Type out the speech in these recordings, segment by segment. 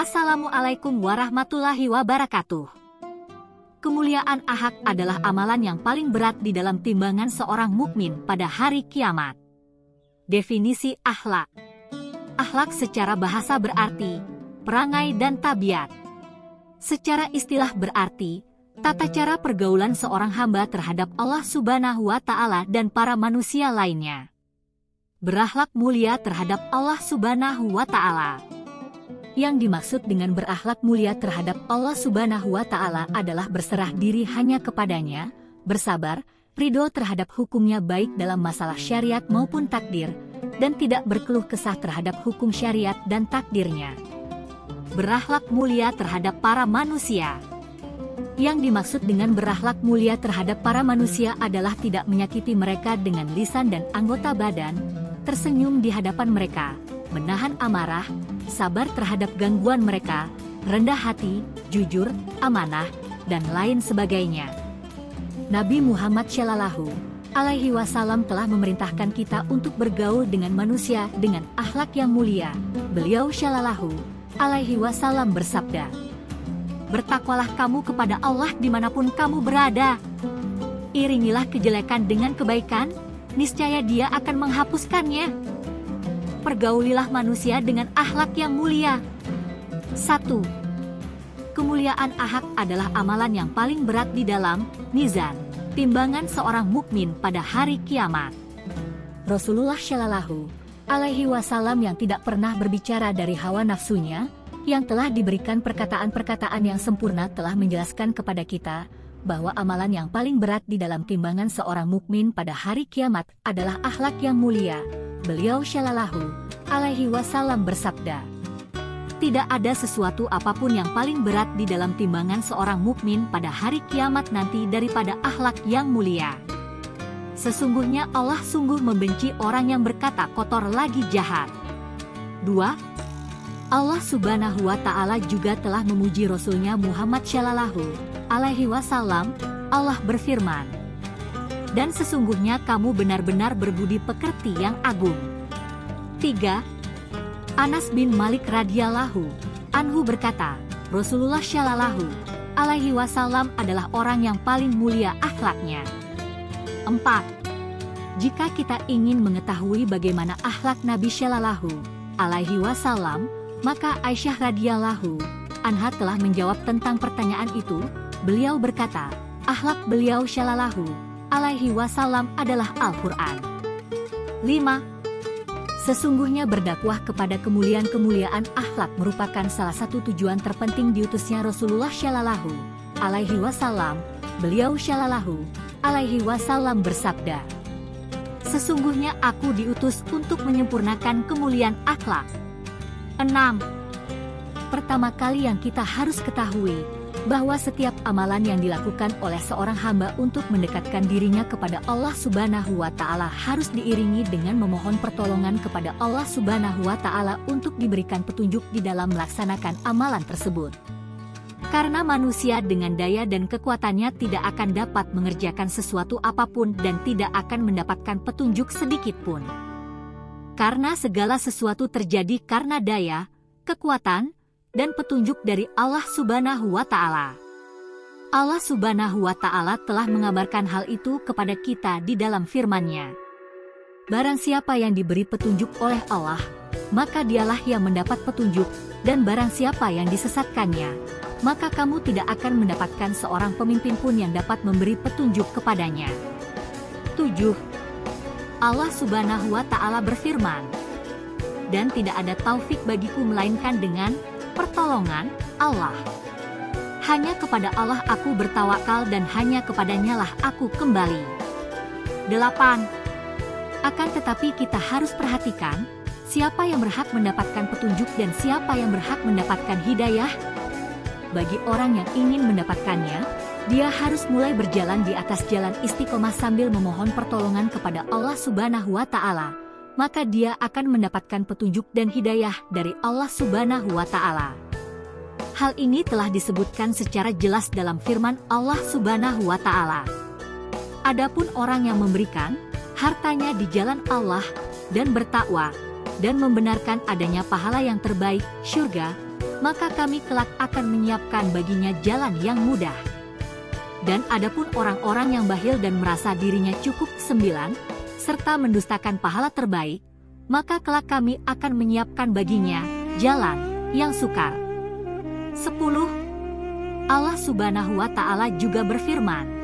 Assalamualaikum warahmatullahi wabarakatuh. Kemuliaan ahak adalah amalan yang paling berat di dalam timbangan seorang mukmin pada hari kiamat. Definisi akhlak. Akhlak secara bahasa berarti perangai dan tabiat. Secara istilah berarti tata cara pergaulan seorang hamba terhadap Allah Subhanahu wa taala dan para manusia lainnya berakhlak mulia terhadap Allah Subhanahu wa Ta'ala. Yang dimaksud dengan berakhlak mulia terhadap Allah Subhanahu wa Ta'ala adalah berserah diri hanya kepadanya, bersabar, ridho terhadap hukumnya baik dalam masalah syariat maupun takdir, dan tidak berkeluh kesah terhadap hukum syariat dan takdirnya. Berakhlak mulia terhadap para manusia. Yang dimaksud dengan berakhlak mulia terhadap para manusia adalah tidak menyakiti mereka dengan lisan dan anggota badan, tersenyum di hadapan mereka, menahan amarah, sabar terhadap gangguan mereka, rendah hati, jujur, amanah, dan lain sebagainya. Nabi Muhammad Shallallahu alaihi wasallam telah memerintahkan kita untuk bergaul dengan manusia dengan akhlak yang mulia. Beliau Shallallahu alaihi wasallam bersabda, Bertakwalah kamu kepada Allah di mana pun kamu berada. Iringilah kejelekan dengan kebaikan, niscaya dia akan menghapuskannya. Pergaulilah manusia dengan akhlak yang mulia. 1. Kemuliaan ahak adalah amalan yang paling berat di dalam mizan, timbangan seorang mukmin pada hari kiamat. Rasulullah Shallallahu alaihi wasallam yang tidak pernah berbicara dari hawa nafsunya, yang telah diberikan perkataan-perkataan yang sempurna telah menjelaskan kepada kita bahwa amalan yang paling berat di dalam timbangan seorang mukmin pada hari kiamat adalah akhlak yang mulia. Beliau Shallallahu alaihi wasallam bersabda, tidak ada sesuatu apa pun yang paling berat di dalam timbangan seorang mukmin pada hari kiamat nanti daripada akhlak yang mulia. Sesungguhnya Allah sungguh membenci orang yang berkata kotor lagi jahat. 2. Allah subhanahu wa ta'ala juga telah memuji Rasulnya Muhammad Shallallahu alaihi wasallam, Allah berfirman, Dan sesungguhnya kamu benar-benar berbudi pekerti yang agung. 3. Anas bin Malik radhiyallahu anhu berkata, Rasulullah shallallahu alaihi wasallam adalah orang yang paling mulia akhlaknya. 4. Jika kita ingin mengetahui bagaimana akhlak Nabi shallallahu alaihi wasallam, maka Aisyah radhiyallahu anha telah menjawab tentang pertanyaan itu Beliau berkata, akhlak beliau shallallahu alaihi wasallam adalah Al-Quran. 5. Sesungguhnya berdakwah kepada kemuliaan-kemuliaan akhlak merupakan salah satu tujuan terpenting diutusnya Rasulullah Shallallahu alaihi wasallam. Beliau Shallallahu alaihi wasallam bersabda, Sesungguhnya aku diutus untuk menyempurnakan kemuliaan akhlak. 6. Pertama kali yang kita harus ketahui, bahwa setiap amalan yang dilakukan oleh seorang hamba untuk mendekatkan dirinya kepada Allah Subhanahu wa taala harus diiringi dengan memohon pertolongan kepada Allah Subhanahu wa taala untuk diberikan petunjuk di dalam melaksanakan amalan tersebut. Karena manusia dengan daya dan kekuatannya tidak akan dapat mengerjakan sesuatu apa pun dan tidak akan mendapatkan petunjuk sedikit pun. Karena segala sesuatu terjadi karena daya, kekuatan, dan petunjuk dari Allah Subhanahu wa Ta'ala. Allah Subhanahu wa Ta'ala telah mengabarkan hal itu kepada kita di dalam firman-Nya. Barang siapa yang diberi petunjuk oleh Allah, maka dialah yang mendapat petunjuk, dan barang siapa yang disesatkannya, maka kamu tidak akan mendapatkan seorang pemimpin pun yang dapat memberi petunjuk kepadanya. 7. Allah Subhanahu wa Ta'ala berfirman, "Dan tidak ada taufik bagiku melainkan dengan pertolongan Allah. Hanya kepada Allah aku bertawakal dan hanya kepadanya lah aku kembali. 8. Akan tetapi kita harus perhatikan, siapa yang berhak mendapatkan petunjuk dan siapa yang berhak mendapatkan hidayah? Bagi orang yang ingin mendapatkannya, dia harus mulai berjalan di atas jalan istiqomah sambil memohon pertolongan kepada Allah Subhanahu wa Ta'ala maka dia akan mendapatkan petunjuk dan hidayah dari Allah Subhanahu wa Ta'ala. Hal ini telah disebutkan secara jelas dalam firman Allah Subhanahu wa Ta'ala. Adapun orang yang memberikan hartanya di jalan Allah dan bertakwa dan membenarkan adanya pahala yang terbaik, syurga, maka kami kelak akan menyiapkan baginya jalan yang mudah. Dan adapun orang-orang yang bahil dan merasa dirinya cukup sembilan, serta mendustakan pahala terbaik, maka kelak kami akan menyiapkan baginya jalan yang sukar. 10. Allah subhanahu wa ta'ala juga berfirman,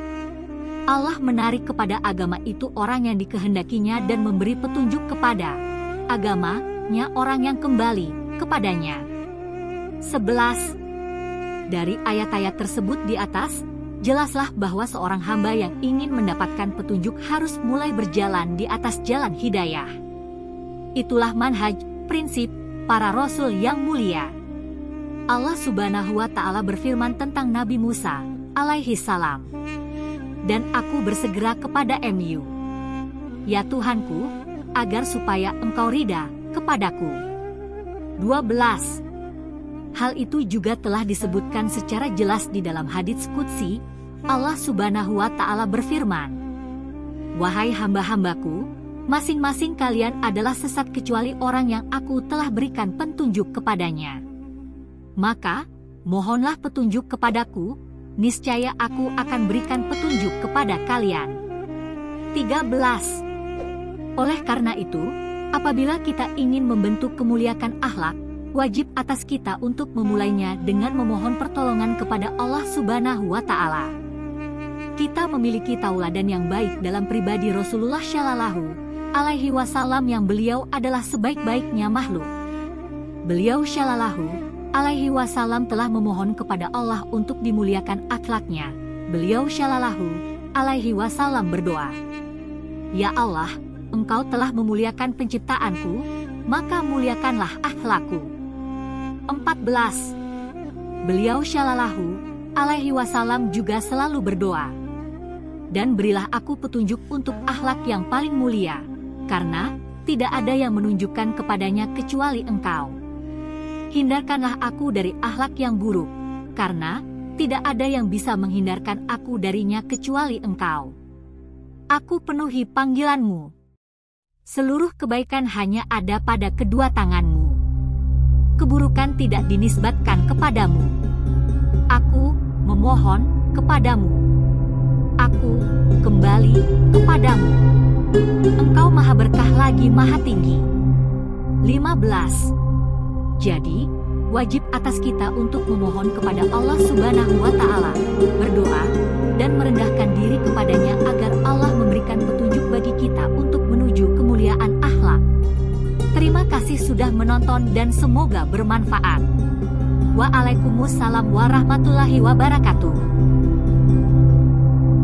Allah menarik kepada agama itu orang yang dikehendakinya dan memberi petunjuk kepada agamanya orang yang kembali kepadanya. 11. Dari ayat-ayat tersebut di atas, jelaslah bahwa seorang hamba yang ingin mendapatkan petunjuk harus mulai berjalan di atas jalan hidayah. Itulah manhaj, prinsip, para rasul yang mulia. Allah subhanahu wa ta'ala berfirman tentang Nabi Musa, alaihi salam. Dan aku bersegera kepada MU. Ya Tuhanku, agar supaya engkau rida kepadaku. 12. Hal itu juga telah disebutkan secara jelas di dalam hadits Qudsi, Allah subhanahu wa ta'ala berfirman, Wahai hamba-hambaku, masing-masing kalian adalah sesat kecuali orang yang aku telah berikan petunjuk kepadanya. Maka, mohonlah petunjuk kepadaku, niscaya aku akan berikan petunjuk kepada kalian. 13. Oleh karena itu, apabila kita ingin membentuk kemuliakan akhlak, wajib atas kita untuk memulainya dengan memohon pertolongan kepada Allah Subhanahu wa Ta'ala. Kita memiliki tauladan yang baik dalam pribadi Rasulullah Shallallahu Alaihi Wasallam yang beliau adalah sebaik-baiknya makhluk. Beliau Shallallahu Alaihi Wasallam telah memohon kepada Allah untuk dimuliakan akhlaknya. Beliau Shallallahu Alaihi Wasallam berdoa, Ya Allah, Engkau telah memuliakan penciptaanku, maka muliakanlah akhlakku. 14. Beliau Shallallahu alaihi wasallam juga selalu berdoa. Dan berilah aku petunjuk untuk akhlak yang paling mulia, karena tidak ada yang menunjukkan kepadanya kecuali engkau. Hindarkanlah aku dari akhlak yang buruk, karena tidak ada yang bisa menghindarkan aku darinya kecuali engkau. Aku penuhi panggilanmu. Seluruh kebaikan hanya ada pada kedua tanganmu keburukan tidak dinisbatkan kepadamu. Aku memohon kepadamu. Aku kembali kepadamu. Engkau maha berkah lagi maha tinggi. 15. Jadi, wajib atas kita untuk memohon kepada Allah Subhanahu wa taala, berdoa dan merendahkan diri kepadanya agar kasih sudah menonton dan semoga bermanfaat. Waalaikumsalam warahmatullahi wabarakatuh.